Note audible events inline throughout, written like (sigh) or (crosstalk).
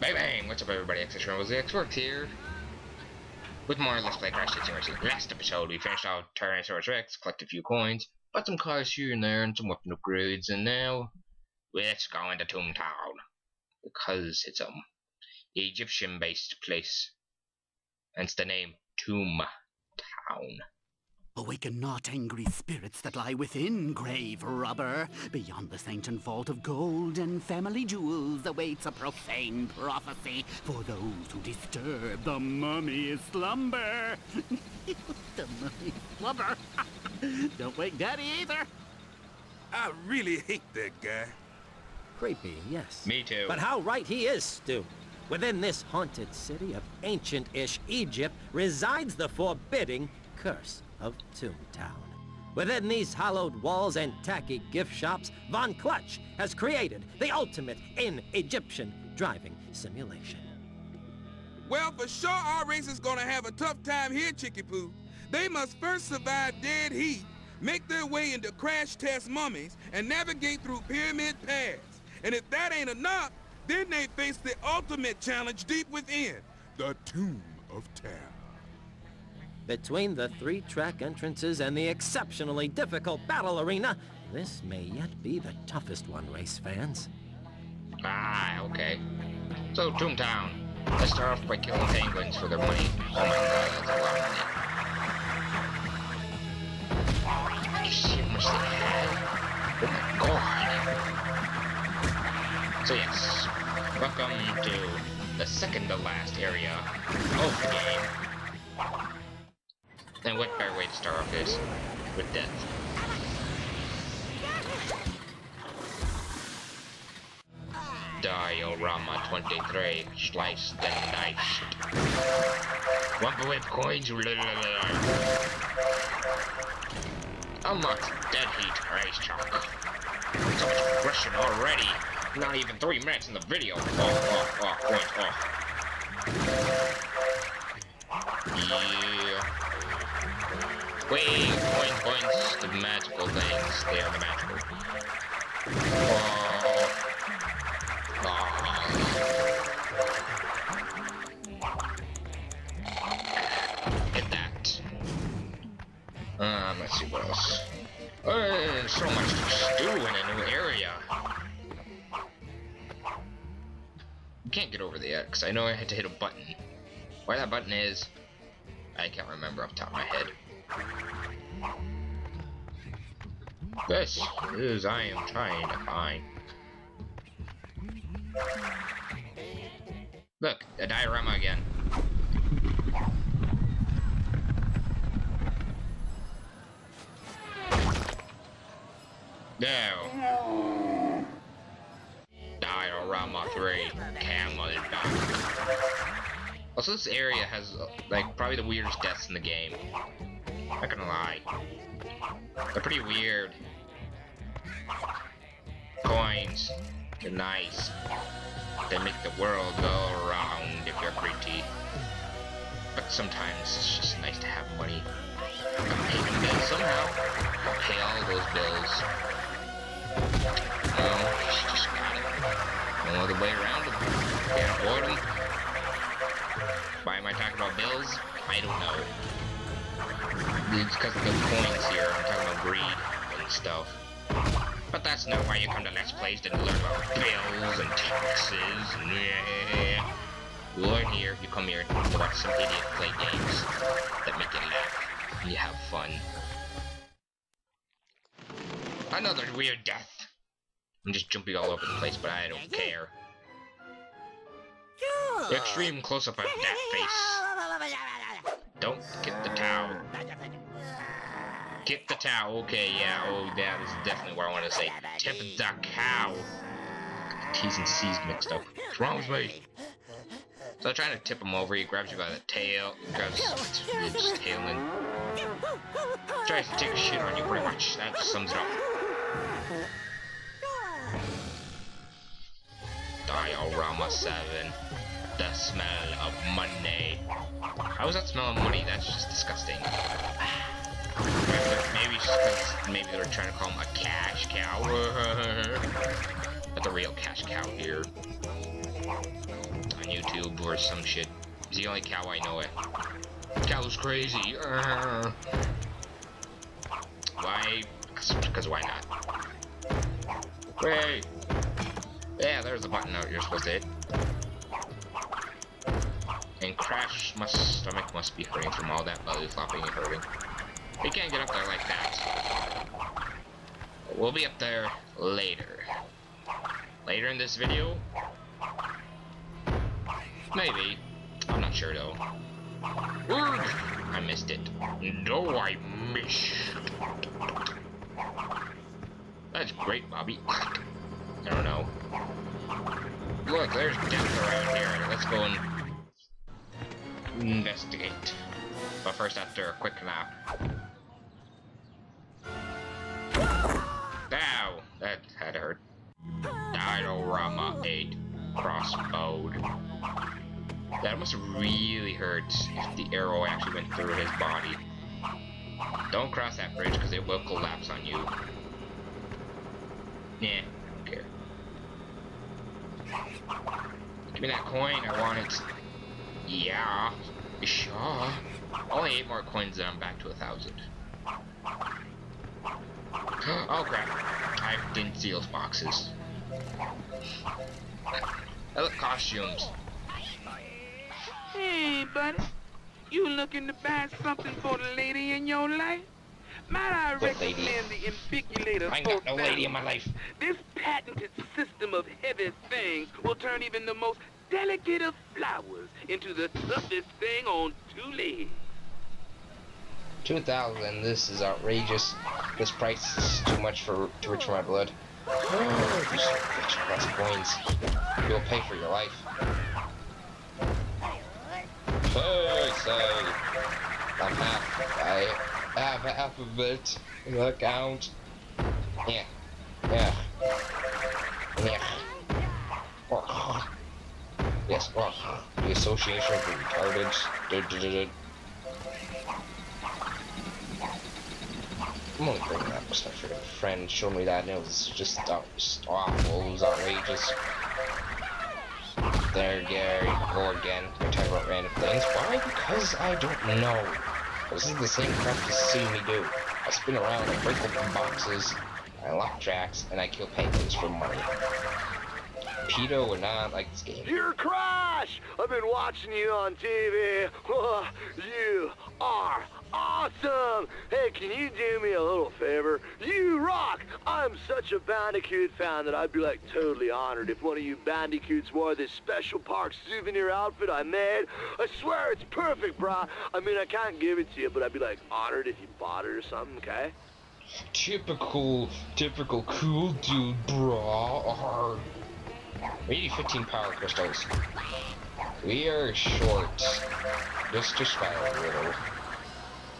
Bang bang! What's up everybody, X was the here. With more Let's Play Crash Racing. Last episode we finished out Tyrannosaurus Rex, collected a few coins, bought some cars here and there, and some weapon upgrades, and now let's go into Tomb Town. Because it's um Egyptian based place. Hence the name Tomb Town. Awaken not angry spirits that lie within, grave robber. Beyond this ancient vault of gold and family jewels awaits a profane prophecy for those who disturb the mummy's slumber. (laughs) the mummy's slumber. (laughs) Don't wake Daddy either. I really hate that guy. Creepy, yes. Me too. But how right he is, Stu. Within this haunted city of ancient-ish Egypt resides the forbidding curse of Tomb Town. Within these hallowed walls and tacky gift shops, Von Clutch has created the ultimate in Egyptian driving simulation. Well, for sure our race is gonna have a tough time here, Chicky Poo. They must first survive dead heat, make their way into crash test mummies, and navigate through Pyramid paths. And if that ain't enough, then they face the ultimate challenge deep within, the Tomb of Terror. Between the three track entrances and the exceptionally difficult battle arena, this may yet be the toughest one, race fans. Ah, okay. So, Tomb Town. Let's start off by killing penguins for their money. Oh my god, that's a lot of money. Oh my god. So yes, welcome to the second to last area of the game. And what better way to start off this? With death. Diorama 23, sliced and diced. Wumpa whip coins, Unlocked dead heat race chalk. So much progression already. Not even three minutes in the video. Oh, oh, oh, coins, oh. Yeah. Wait, coins, points, the magical things. They are the magical. Oh. Get that. Um, let's see what else. Uh, so much to do in a new area. Can't get over there because I know I had to hit a button. Where that button is, I can't remember off the top of my head. This is I am trying to find. Look, a diorama again. No. Diorama 3. Camel Also, this area has, like, probably the weirdest deaths in the game. Not gonna lie. They're pretty weird. Coins. They're nice. They make the world go around if you're pretty. But sometimes it's just nice to have money. Pay bills somehow. I'll Pay all those bills. No, just got it. No other way around them. Can't avoid them. Why am I talking about bills? I don't know. It's because of the coins here. I'm talking about greed and stuff. But that's not why you come to Let's Plays to learn about bills and taxes yeah. You learn here, you come here to watch some idiot play games that make you laugh and you have fun. Another weird death. I'm just jumping all over the place, but I don't care. The extreme close-up of that face. Don't get the towel. Get the towel. Okay, yeah. Oh, that is definitely what I want to say. Tip the cow. T's and C's mixed up. What's wrong with me? So I'm trying to tip him over, he grabs you by the tail, grabs his tail and tries to take a shit on you pretty much. That sums it up. Diorama 7. The smell of money. How is that smell of money? That's just disgusting. Maybe maybe they're trying to call him a cash cow. (laughs) but the real cash cow here. On YouTube or some shit. He's the only cow I know it. Cow's crazy. (sighs) Why? Because why not? Wait. Yeah, there's the button that you're supposed to hit. And Crash my stomach must be hurting from all that belly flopping and hurting. He can't get up there like that. We'll be up there later. Later in this video? Maybe. I'm not sure though. Urgh! I missed it. No, I missed. That's great, Bobby. I don't know. Look, there's death around here. Let's go and investigate. But first, after a quick nap. That had hurt. Diorama 8 crossbowed. That must really hurt if the arrow actually went through his body. Don't cross that bridge because it will collapse on you. Yeah, I don't care. Give me that coin, I want it. Yeah, sure. Only eight more coins and I'm back to a thousand. (gasps) Oh crap, I didn't boxes. I look costumes. Hey, buddy. You looking to buy something for the lady in your life? Might I What lady? recommend the Ambiculator I ain't got no lady in my life. This patented system of heavy things will turn even the most delicate of flowers into the toughest thing on two legs. 2000, this is outrageous. This price is too much for rich for my blood. Oh, you rich coins. You'll pay for your life. Hey, say, I'm half. I have half of it the account. Yeah, yeah, yeah. Oh. Yes, oh. the Association for Retarded. I'm only bringing that because my freaking friend showed me that and it was just, uh, just awful. It was outrageous. There, Gary, go again. You're talking about random things. Why? Because I don't know. This is the same crap you see me do. I spin around, I break open boxes, I lock tracks, and I kill penguins for money. Pedo would not like this game. You're Crash! I've been watching you on TV. (laughs) you are awesome! Hey, can you do me a little favor? You rock! I'm such a Bandicoot fan that I'd be like totally honored if one of you Bandicoots wore this special park souvenir outfit I made. I swear it's perfect, brah. I mean, I can't give it to you, but I'd be like honored if you bought it or something, okay? Typical, typical cool dude, bro. We need 15 power crystals. We are short. Just, just by a little.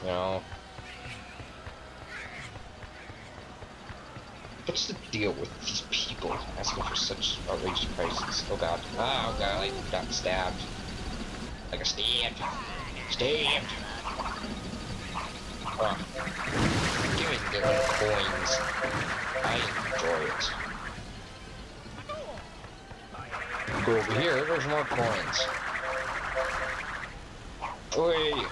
Know? What's the deal with these people asking for such outrageous prices? Oh god. Oh god, I got stabbed. I got stabbed. Stabbed. Oh. Give me the coins. I enjoy it. Go over here, there's more coins. Oi!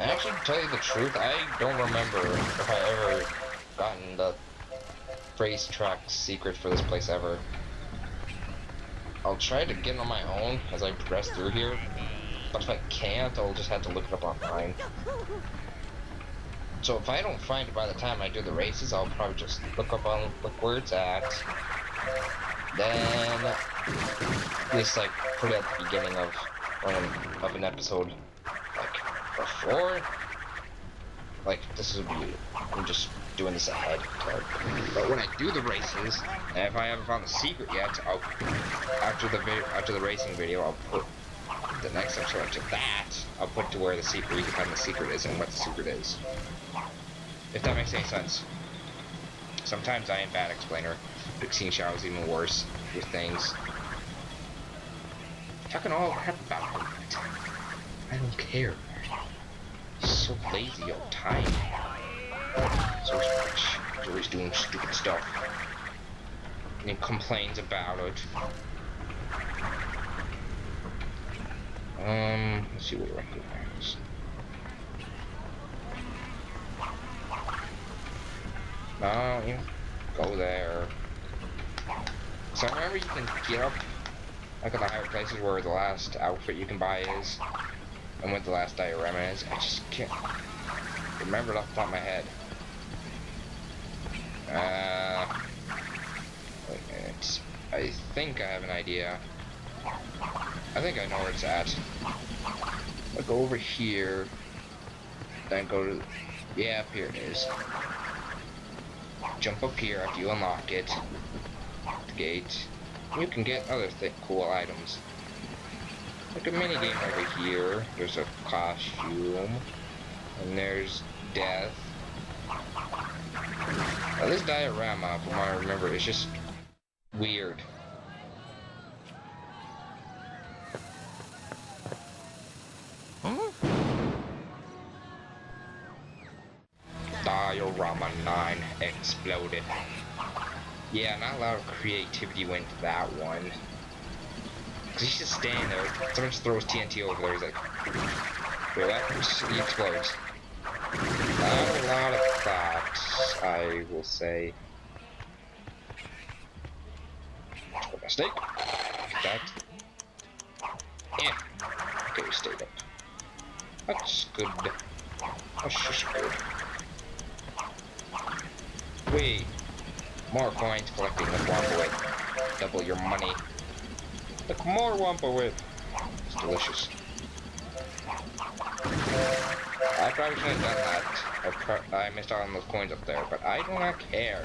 Actually, to tell you the truth, I don't remember if I ever gotten the racetrack secret for this place ever. I'll try to get it on my own as I progress through here, but if I can't, I'll just have to look it up online. So if I don't find it by the time I do the races, I'll probably just look up on look where it's at. Then, just like put it at the beginning of one of an episode, before. Like this would be, I'm just doing this ahead. But when I do the races, and if I haven't found the secret yet, I'll after the after the racing video, I'll put the next episode after that. I'll put to where the secret, you can find the secret is and what the secret is. If that makes any sense. Sometimes I am bad explainer. Pixie Shadow is even worse with things. Talking all crap about it. I don't care. So lazy all the time. So much. He's always doing stupid stuff. and he complains about it. Um, let's see what he recommends. No, you go there. So wherever you can get up, like at the higher places where the last outfit you can buy is, and what the last diorama is, I just can't remember it off the top of my head. Uh, wait a minute. I think I have an idea. I think I know where it's at. I'll go over here, then go to, yeah, up here it is. Jump up here after you unlock it, the gate. You can get other th cool items. Like a mini game over here. There's a costume, and there's death. Now this diorama, from what I remember, is just weird. Hmm? Diorama 9 exploded. Yeah, not a lot of creativity went to that one. He's just standing there. Someone just throws TNT over there. He's like, wait, what? He explodes. Not a lot of thought, I will say. Mistake. That. Yeah. Okay, we stayed up. That's good. That's just good. Wait. More coins collecting the Wumpa Whip. Double your money. Look, more Wumpa Whip. It's delicious. I probably should have done that. I, I missed out on those coins up there, but I do not care.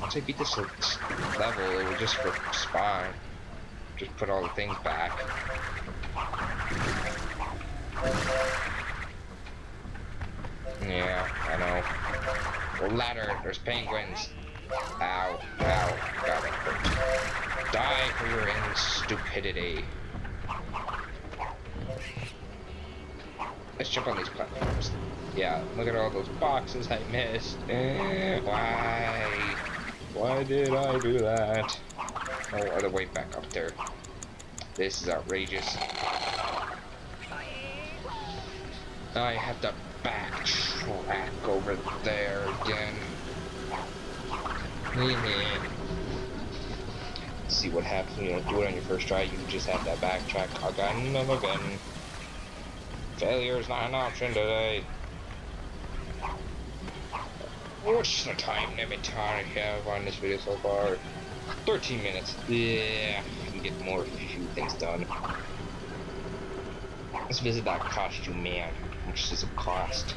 Once I beat this level, it was just for spawn. Just put all the things back. Yeah, I know. ladder, there's penguins. Ow, ow, got it. Die for your stupidity. Let's jump on these platforms. Yeah, look at all those boxes I missed. Eh, why? Why did I do that? Oh, other way back up there. This is outrageous. I have to backtrack over there again. See what happens when you don't do it on your first try. You just have that backtrack again and again. Failure is not an option today. What's the time limit I have on this video so far? 13 minutes. Yeah, I can get more few things done. Let's visit that costume man. Much does it cost?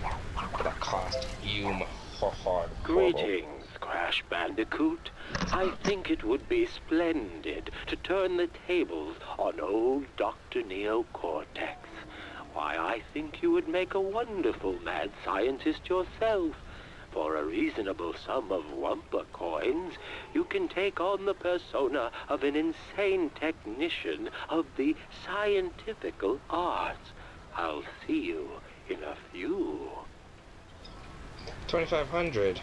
That costume. hard. Greetings, Crash Bandicoot. I think it would be splendid to turn the tables on old Dr. Neocortex. Why, I think you would make a wonderful mad scientist yourself. For a reasonable sum of Wumpa coins, you can take on the persona of an insane technician of the scientifical arts. I'll see you in a few. 2500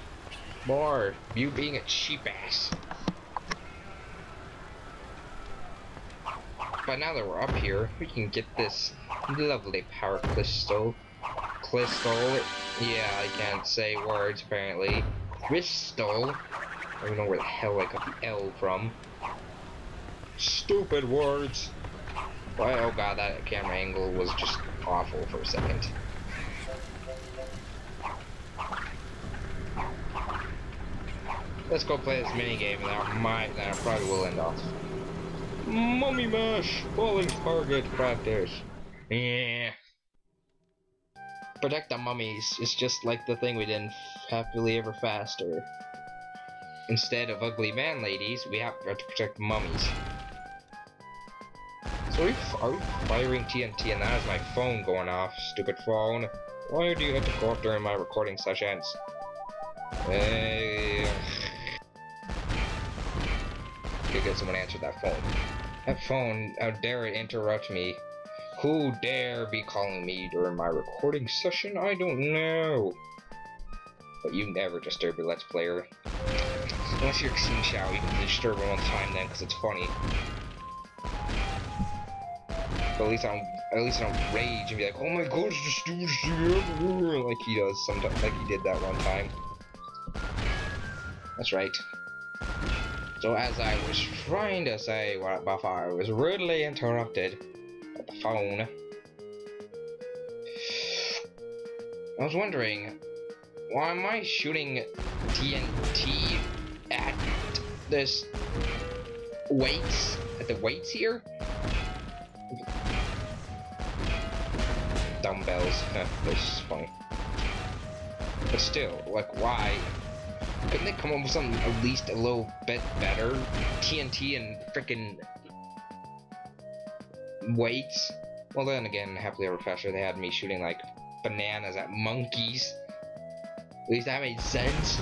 More. You being a cheap ass. But now that we're up here, we can get this lovely power crystal. Crystal. Yeah, I can't say words apparently. Crystal. I don't know where the hell I got the L from. Stupid words. Oh god, that camera angle was just awful for a second. Let's go play this mini game, and I might, then I probably will end off. Mummy mash, falling target practice. Yeah. Protect the mummies. It's just like the thing we did in Happily Ever Faster. Instead of ugly man ladies, we have to protect mummies. So are we, are we firing TNT and that is my phone going off, stupid phone. Why do you have to go off during my recording sessions? Hey. Get someone answer that phone. That phone, how dare it interrupt me. Who dare be calling me during my recording session? I don't know. But you never disturb a Let's Player. Unless you're Xing Xiao, you can disturb her one time then, because it's funny. But at least I don't, at least I don't rage and be like, oh my gosh, stupidest thing ever, like he does sometimes, like he did that one time. That's right. So as I was trying to say what before, I was rudely interrupted by the phone. I was wondering, why am I shooting TNT at this weights, at the weights here? Dumbbells, this is funny. But still, like why? Couldn't they come up with something at least a little bit better? TNT and freaking weights? Well then again, happily ever after, they had me shooting like bananas at monkeys. At least that made sense.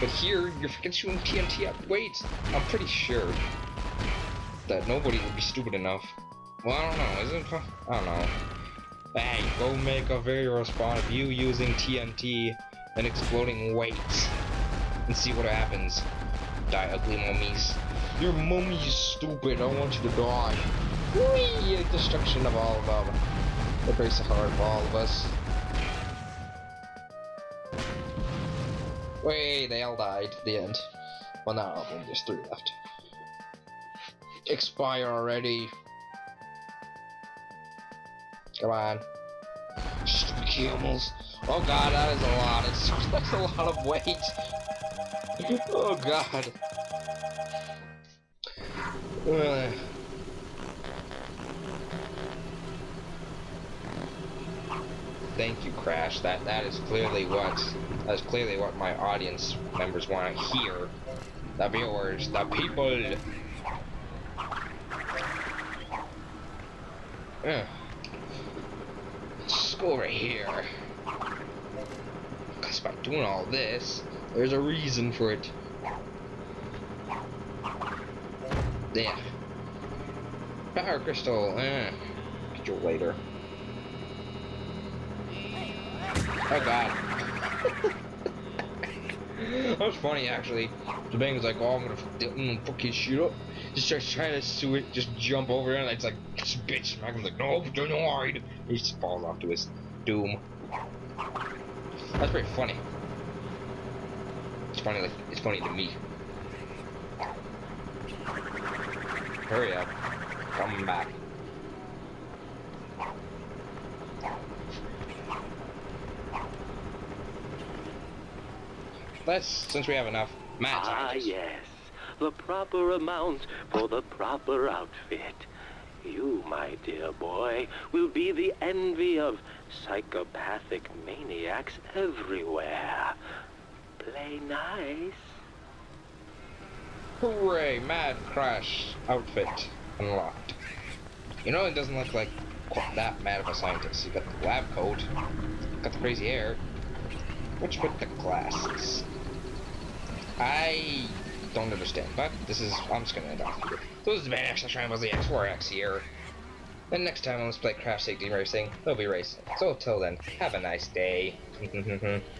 But here, you're freaking shooting TNT at weights. I'm pretty sure that nobody would be stupid enough. Well, I don't know. Isn't I don't know. Hey, go make a video spawn of you using TNT and exploding weights and see what happens. Die, ugly mummies. Your mummy is stupid. I want you to die. Whee! Destruction of all of them. It breaks the heart of all of us. Wait, they all died. at The end. Well, not all of them. There's three left. Expire already. Come on. Stupid camels. Oh god, that is a lot. It's (laughs) that's a lot of weight. oh god. Uh. (sighs) Thank you, Crash. That that is clearly what that is clearly what my audience members want to hear. The viewers, the people. Uh. (sighs) Let's go over here. Doing all this, there's a reason for it. There. Power crystal. Eh. Get you later. Oh god. (laughs) that was funny actually. The bang was like, oh, I'm gonna, I'm gonna fuck his shit up. Just starts trying to sue it, just jump over it, and it's like, this bitch. Magnum's like, no, don't worry. He just falls off to his doom. That's pretty funny. It's funny, like, it's funny to me. Hurry up. Come back. Let's, since we have enough, Matt. Ah, yes. The proper amount for the proper outfit. You, my dear boy, will be the envy of psychopathic maniacs everywhere. Play nice. Hooray, Mad Crash outfit unlocked. You know, it doesn't look like that mad of a scientist. You got the lab coat, got the crazy hair. which with the glasses? I don't understand, but this is, I'm just gonna end off here. So this has been Extra Trambles the X4X here. Then next time Let's Play Crash Safety Racing, we'll be racing. So till then, have a nice day. (laughs)